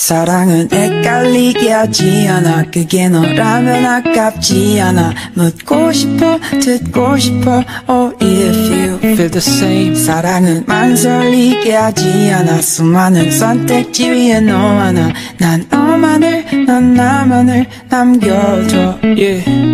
사랑은 헷갈리게 하지 않아. 그게 너라면 아깝지 않아. 묻고 싶어 듣고 싶어. Oh if you feel the same. 사랑은 망설이게 하지 않아. 수많은 선택지 위에 너 하나. 난 너만을 난 나만을 남겨줘. Yeah.